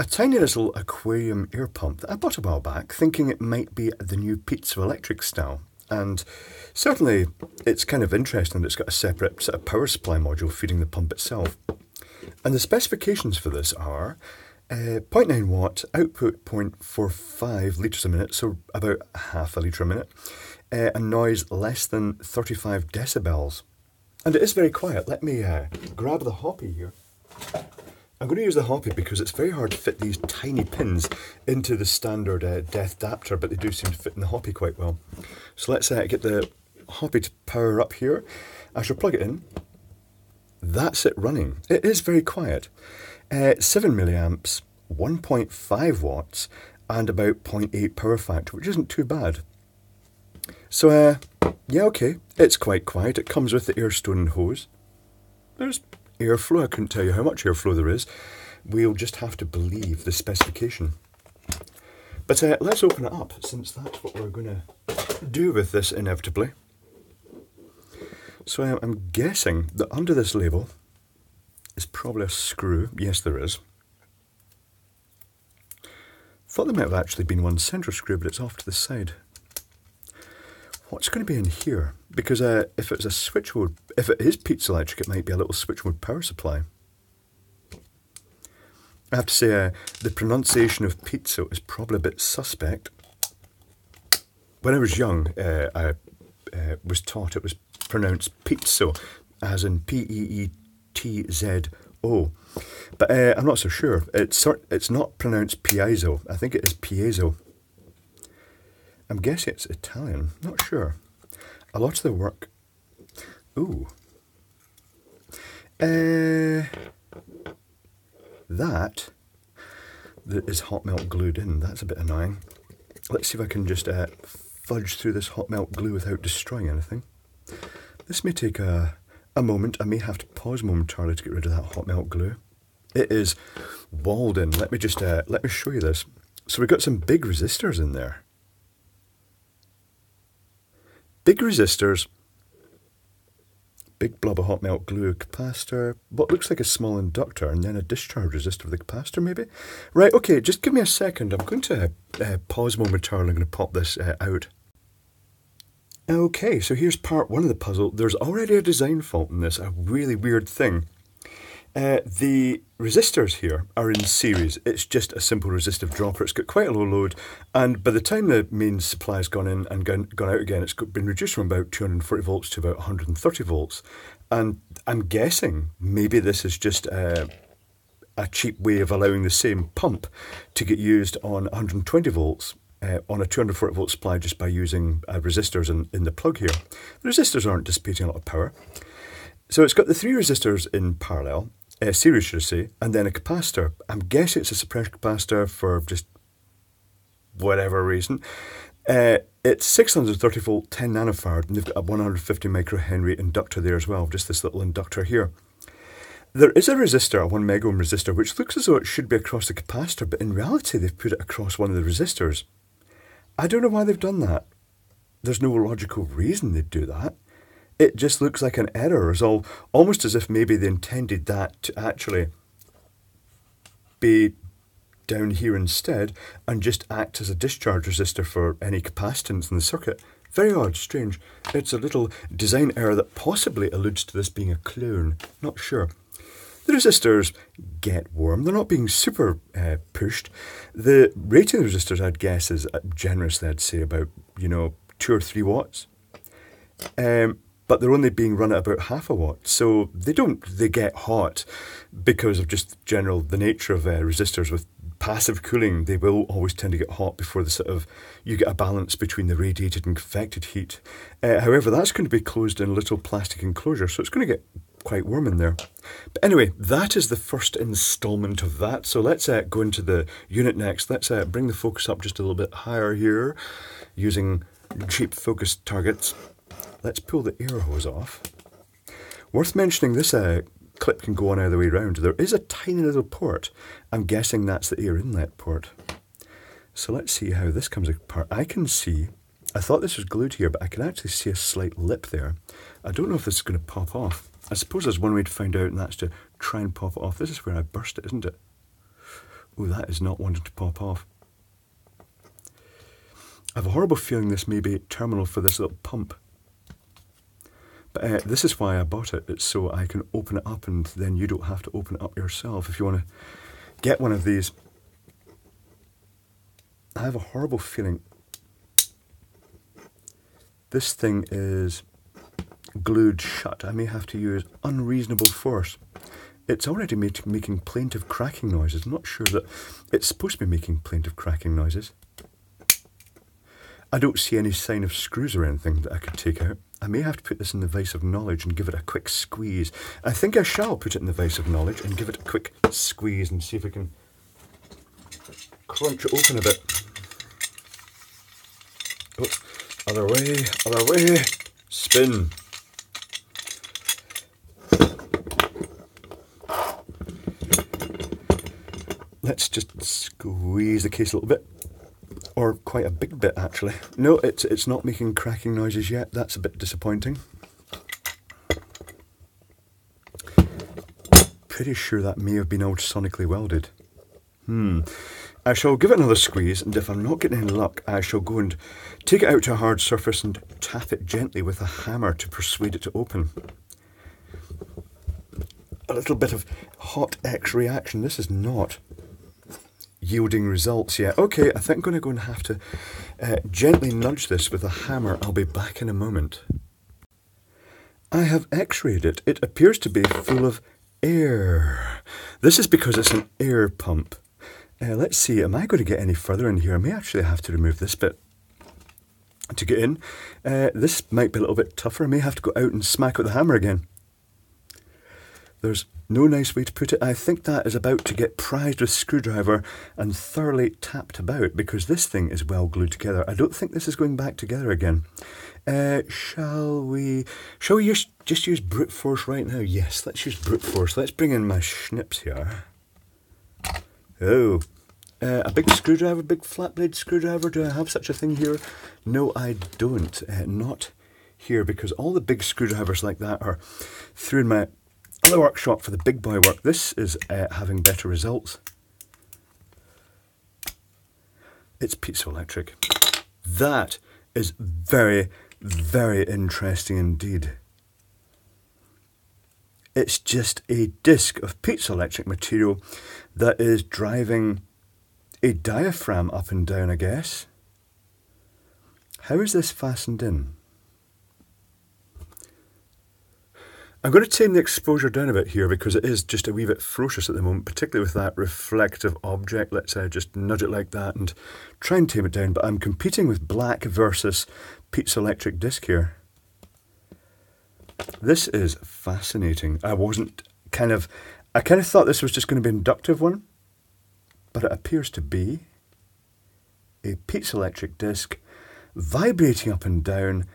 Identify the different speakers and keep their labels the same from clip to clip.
Speaker 1: a tiny little aquarium air pump that I bought a while back, thinking it might be the new piezoelectric style. And certainly it's kind of interesting that it's got a separate sort of power supply module feeding the pump itself. And the specifications for this are uh, 0.9 watt, output 0.45 litres a minute, so about half a litre a minute, uh, and noise less than 35 decibels. And it is very quiet. Let me uh, grab the hoppy here. I'm going to use the hoppy because it's very hard to fit these tiny pins into the standard uh, death adapter, but they do seem to fit in the hoppy quite well. So let's uh, get the hoppy to power up here. I shall plug it in. That's it running. It is very quiet. Uh, 7 milliamps, 1.5 watts, and about 0.8 power factor, which isn't too bad. So, uh, yeah, okay, it's quite quiet. It comes with the Airstone hose. There's airflow. I couldn't tell you how much airflow there is. We'll just have to believe the specification. But uh, let's open it up, since that's what we're going to do with this inevitably. So I'm guessing that under this label is probably a screw. Yes, there is. Thought there might have actually been one centre screw, but it's off to the side. What's going to be in here? Because uh, if it's a switch mode, if it is piezoelectric, it might be a little switch mode power supply. I have to say, uh, the pronunciation of pizza is probably a bit suspect. When I was young, uh, I uh, was taught it was pronounced pizzo, as in P E E T Z O. But uh, I'm not so sure. It's it's not pronounced piezo. I think it is piezo. I'm guessing it's Italian. Not sure. A lot of the work. Ooh. Uh, that that is hot melt glued in. That's a bit annoying. Let's see if I can just uh, fudge through this hot melt glue without destroying anything. This may take a, a moment. I may have to pause momentarily to get rid of that hot melt glue. It is walled in. Let me just uh, let me show you this. So we've got some big resistors in there. Big resistors, big blob of hot melt glue, capacitor, what looks like a small inductor, and then a discharge resistor with the capacitor maybe? Right, okay, just give me a second. I'm going to uh, pause momentarily. I'm going to pop this uh, out. Okay, so here's part one of the puzzle. There's already a design fault in this, a really weird thing. Uh, the resistors here are in series. It's just a simple resistive dropper. It's got quite a low load, and by the time the main supply has gone in and gone, gone out again, it's been reduced from about 240 volts to about 130 volts. And I'm guessing maybe this is just a, a cheap way of allowing the same pump to get used on 120 volts uh, on a 240 volt supply just by using uh, resistors in, in the plug here. The resistors aren't dissipating a lot of power. So it's got the three resistors in parallel, a series should I say, and then a capacitor. I'm guessing it's a suppression capacitor for just whatever reason. Uh, it's 630 volt, 10 nanofarad, and they've got a 150 microhenry inductor there as well, just this little inductor here. There is a resistor, a 1 megohm resistor, which looks as though it should be across the capacitor, but in reality they've put it across one of the resistors. I don't know why they've done that. There's no logical reason they'd do that it just looks like an error. It's all almost as if maybe they intended that to actually be down here instead and just act as a discharge resistor for any capacitance in the circuit. Very odd, strange. It's a little design error that possibly alludes to this being a clone. Not sure. The resistors get warm. They're not being super uh, pushed. The rating resistors, I'd guess, is generously, I'd say about, you know, two or three watts. Um, but they're only being run at about half a watt. So they don't, they get hot because of just general, the nature of uh, resistors with passive cooling, they will always tend to get hot before the sort of, you get a balance between the radiated and convected heat. Uh, however, that's going to be closed in a little plastic enclosure, so it's going to get quite warm in there. But anyway, that is the first installment of that. So let's uh, go into the unit next. Let's uh, bring the focus up just a little bit higher here using cheap focus targets. Let's pull the air hose off. Worth mentioning, this uh, clip can go on either way round. There is a tiny little port. I'm guessing that's the air inlet port. So let's see how this comes apart. I can see, I thought this was glued here, but I can actually see a slight lip there. I don't know if this is going to pop off. I suppose there's one way to find out, and that's to try and pop it off. This is where I burst it, isn't it? Oh, that is not wanting to pop off. I have a horrible feeling this may be terminal for this little pump. But uh, this is why I bought it. It's so I can open it up and then you don't have to open it up yourself. If you want to get one of these, I have a horrible feeling this thing is glued shut. I may have to use unreasonable force. It's already make, making plaintive cracking noises. I'm not sure that it's supposed to be making plaintive cracking noises. I don't see any sign of screws or anything that I could take out. I may have to put this in the vise of knowledge and give it a quick squeeze. I think I shall put it in the vise of knowledge and give it a quick squeeze and see if I can crunch it open a bit. Oh, other way, other way, spin. Let's just squeeze the case a little bit or quite a big bit actually. No, it's it's not making cracking noises yet. That's a bit disappointing. Pretty sure that may have been ultrasonically welded. Hmm. I shall give it another squeeze, and if I'm not getting any luck, I shall go and take it out to a hard surface and tap it gently with a hammer to persuade it to open. A little bit of hot X reaction. This is not yielding results yet. Okay, I think I'm going to go and have to uh, gently nudge this with a hammer. I'll be back in a moment. I have x-rayed it. It appears to be full of air. This is because it's an air pump. Uh, let's see, am I going to get any further in here? I may actually have to remove this bit to get in. Uh, this might be a little bit tougher. I may have to go out and smack with the hammer again. There's no nice way to put it. I think that is about to get prized with screwdriver and thoroughly tapped about because this thing is well glued together. I don't think this is going back together again. Uh, shall we? Shall we just use brute force right now? Yes, let's use brute force. Let's bring in my schnips here. Oh, uh, a big screwdriver, big flat blade screwdriver. Do I have such a thing here? No, I don't. Uh, not here because all the big screwdrivers like that are through my the workshop for the big boy work. This is uh, having better results. It's piezoelectric. That is very, very interesting indeed. It's just a disc of piezoelectric material that is driving a diaphragm up and down, I guess. How is this fastened in? I'm going to tame the exposure down a bit here because it is just a wee bit ferocious at the moment, particularly with that reflective object. Let's uh, just nudge it like that and try and tame it down. But I'm competing with black versus piezoelectric disc here. This is fascinating. I wasn't kind of, I kind of thought this was just going to be an inductive one, but it appears to be a piezoelectric disc vibrating up and down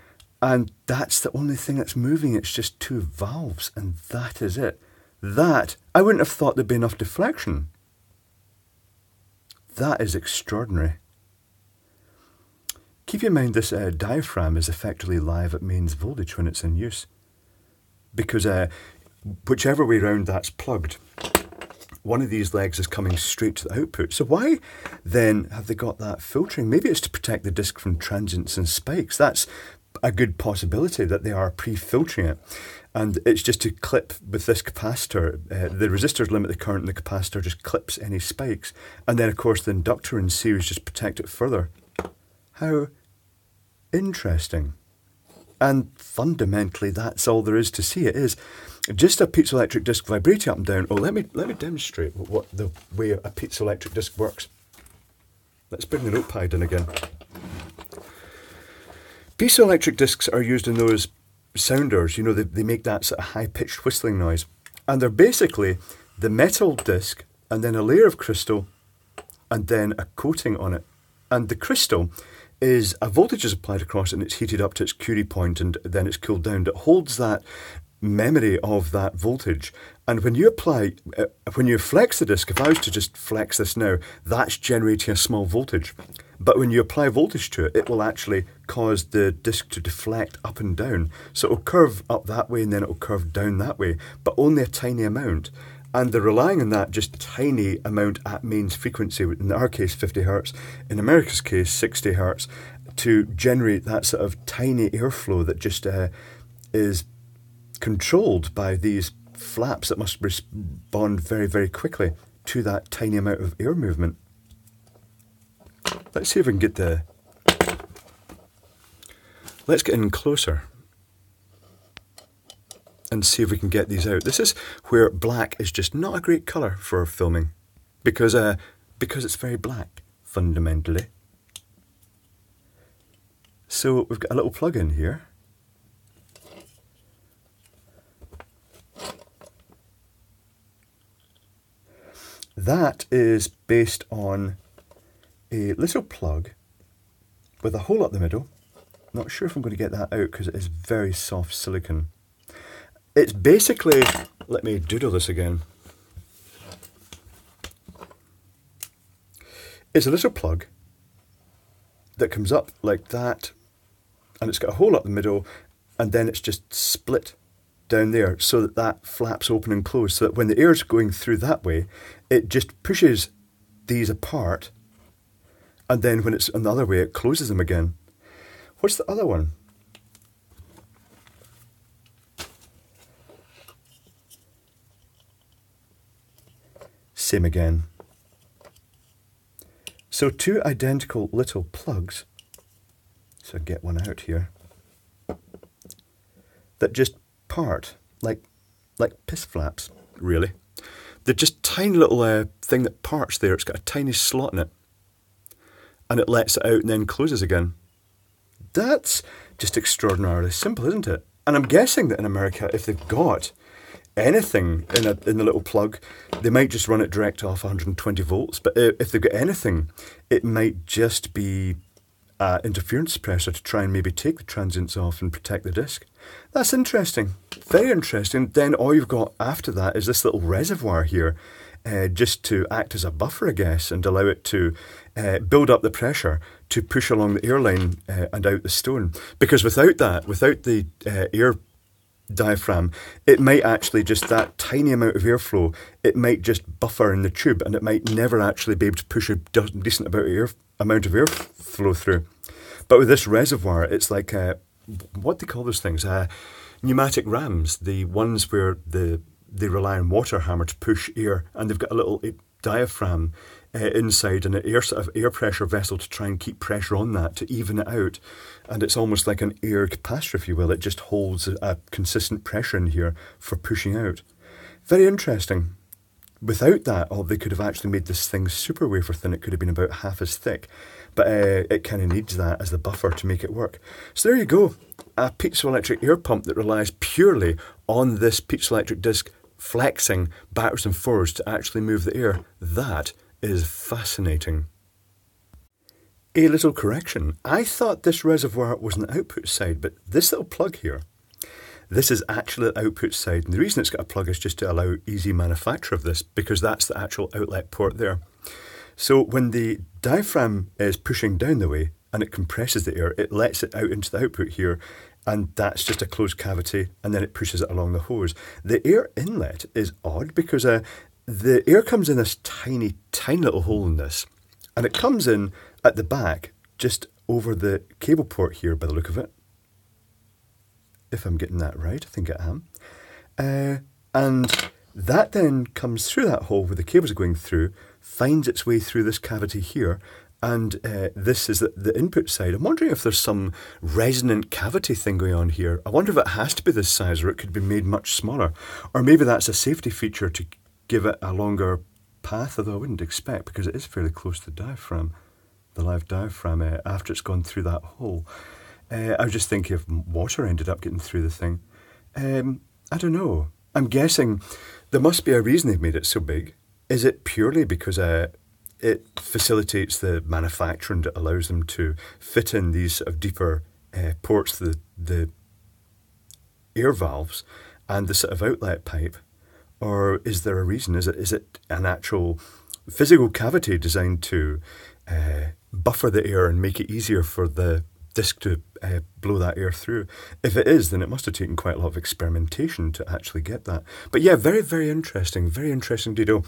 Speaker 1: and that's the only thing that's moving. It's just two valves, and that is it. That, I wouldn't have thought there'd be enough deflection. That is extraordinary. Keep in mind this uh, diaphragm is effectively live at mains voltage when it's in use. Because uh, whichever way round that's plugged, one of these legs is coming straight to the output. So why then have they got that filtering? Maybe it's to protect the disc from transients and spikes. That's a good possibility that they are pre-filtering it. And it's just to clip with this capacitor. Uh, the resistors limit the current and the capacitor just clips any spikes. And then, of course, the inductor in series just protect it further. How interesting. And fundamentally, that's all there is to see. It is just a piezoelectric disc vibrating up and down. Oh, let me let me demonstrate what the way a piezoelectric disc works. Let's bring the notepad in again. Piezoelectric discs are used in those sounders, you know, they, they make that sort of high pitched whistling noise. And they're basically the metal disc and then a layer of crystal and then a coating on it. And the crystal is a voltage is applied across and it's heated up to its Curie point and then it's cooled down. It holds that memory of that voltage. And when you apply, uh, when you flex the disc, if I was to just flex this now, that's generating a small voltage. But when you apply voltage to it, it will actually cause the disc to deflect up and down. So it'll curve up that way and then it'll curve down that way, but only a tiny amount. and they're relying on that just tiny amount at mains frequency, in our case 50 hertz, in America's case 60 hertz, to generate that sort of tiny airflow that just uh, is controlled by these flaps that must respond very, very quickly to that tiny amount of air movement. Let's see if we can get the... Let's get in closer and see if we can get these out. This is where black is just not a great colour for filming because, uh, because it's very black, fundamentally. So we've got a little plug in here. That is based on a little plug with a hole up the middle. Not sure if I'm going to get that out because it is very soft silicon. It's basically, let me doodle this again. It's a little plug that comes up like that and it's got a hole up the middle and then it's just split down there so that that flaps open and close so that when the air is going through that way it just pushes these apart and then when it's another way it closes them again. What's the other one? Same again. So two identical little plugs, so get one out here, that just part like like piss flaps, really. They're just tiny little uh, thing that parts there. It's got a tiny slot in it. And it lets it out and then closes again. That's just extraordinarily simple, isn't it? And I'm guessing that in America, if they've got anything in, a, in the little plug, they might just run it direct off 120 volts. But if they've got anything, it might just be uh, interference suppressor to try and maybe take the transients off and protect the disc. That's interesting. Very interesting. Then all you've got after that is this little reservoir here, uh, just to act as a buffer, I guess, and allow it to uh, build up the pressure to push along the airline uh, and out the stone. Because without that, without the uh, air diaphragm, it might actually just that tiny amount of airflow, it might just buffer in the tube and it might never actually be able to push a decent amount of air, amount of airflow through. But with this reservoir, it's like uh, what do they call those things? Uh, pneumatic rams, the ones where the they rely on water hammer to push air, and they've got a little diaphragm uh, inside and an air sort of air pressure vessel to try and keep pressure on that to even it out. And it's almost like an air capacitor, if you will. It just holds a, a consistent pressure in here for pushing out. Very interesting. Without that, oh, they could have actually made this thing super wafer thin. It could have been about half as thick, but uh, it kind of needs that as the buffer to make it work. So there you go, a piezoelectric air pump that relies purely on this piezoelectric disc flexing backwards and forwards to actually move the air. That is fascinating. A little correction. I thought this reservoir was an output side, but this little plug here, this is actually the output side. And the reason it's got a plug is just to allow easy manufacture of this, because that's the actual outlet port there. So when the diaphragm is pushing down the way and it compresses the air, it lets it out into the output here and that's just a closed cavity and then it pushes it along the hose. The air inlet is odd because uh, the air comes in this tiny, tiny little hole in this and it comes in at the back just over the cable port here by the look of it. If I'm getting that right, I think I am. Uh, and that then comes through that hole where the cables are going through, finds its way through this cavity here, and uh, this is the, the input side. I'm wondering if there's some resonant cavity thing going on here. I wonder if it has to be this size or it could be made much smaller. Or maybe that's a safety feature to give it a longer path, although I wouldn't expect because it is fairly close to the diaphragm, the live diaphragm, uh, after it's gone through that hole. Uh, I was just thinking if water ended up getting through the thing. Um, I don't know. I'm guessing there must be a reason they've made it so big. Is it purely because uh, it facilitates the manufacturing that allows them to fit in these sort of deeper uh, ports, the the air valves, and the sort of outlet pipe, or is there a reason? Is it is it an actual physical cavity designed to uh, buffer the air and make it easier for the disc to uh, blow that air through. If it is, then it must have taken quite a lot of experimentation to actually get that. But yeah, very, very interesting, very interesting detail.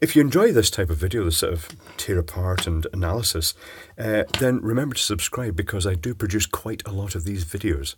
Speaker 1: If you enjoy this type of video, this sort of tear apart and analysis, uh, then remember to subscribe because I do produce quite a lot of these videos.